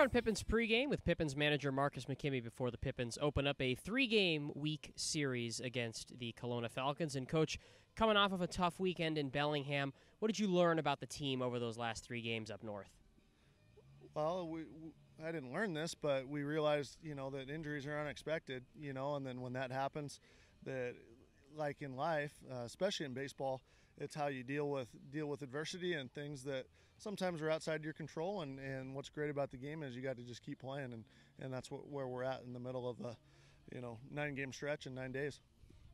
on Pippins pregame with Pippins manager Marcus McKimmy before the Pippins open up a three-game week series against the Kelowna Falcons. And coach, coming off of a tough weekend in Bellingham, what did you learn about the team over those last three games up north? Well, we, we, I didn't learn this, but we realized, you know, that injuries are unexpected, you know, and then when that happens, that like in life, uh, especially in baseball, it's how you deal with deal with adversity and things that sometimes are outside your control. And, and what's great about the game is you got to just keep playing, and, and that's what, where we're at in the middle of a, you know, nine game stretch in nine days.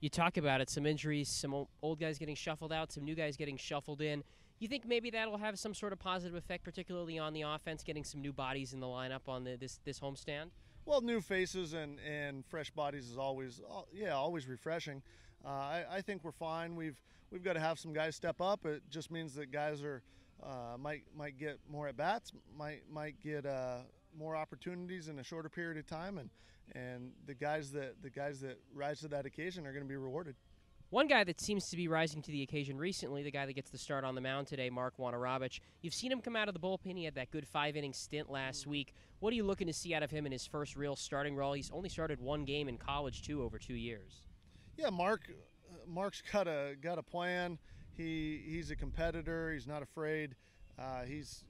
You talk about it, some injuries, some old guys getting shuffled out, some new guys getting shuffled in. You think maybe that'll have some sort of positive effect, particularly on the offense, getting some new bodies in the lineup on the, this this homestand? Well, new faces and, and fresh bodies is always uh, yeah always refreshing. Uh, I, I think we're fine. We've we've got to have some guys step up. It just means that guys are uh, might might get more at bats, might might get uh, more opportunities in a shorter period of time, and and the guys that the guys that rise to that occasion are going to be rewarded. One guy that seems to be rising to the occasion recently, the guy that gets the start on the mound today, Mark Wanoravich. You've seen him come out of the bullpen. He had that good five inning stint last week. What are you looking to see out of him in his first real starting role? He's only started one game in college, too, over two years. Yeah, Mark. Mark's got a got a plan. He he's a competitor. He's not afraid. Uh, he's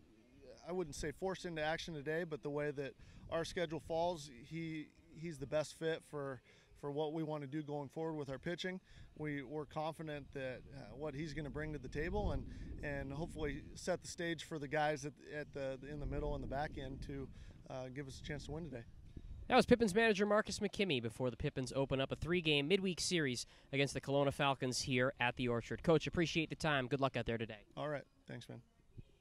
I wouldn't say forced into action today, but the way that our schedule falls, he he's the best fit for for what we want to do going forward with our pitching. We, we're confident that uh, what he's going to bring to the table and, and hopefully set the stage for the guys at, at the, in the middle and the back end to uh, give us a chance to win today. That was Pippins manager Marcus McKimmy before the Pippins open up a three-game midweek series against the Kelowna Falcons here at the Orchard. Coach, appreciate the time. Good luck out there today. All right. Thanks, man.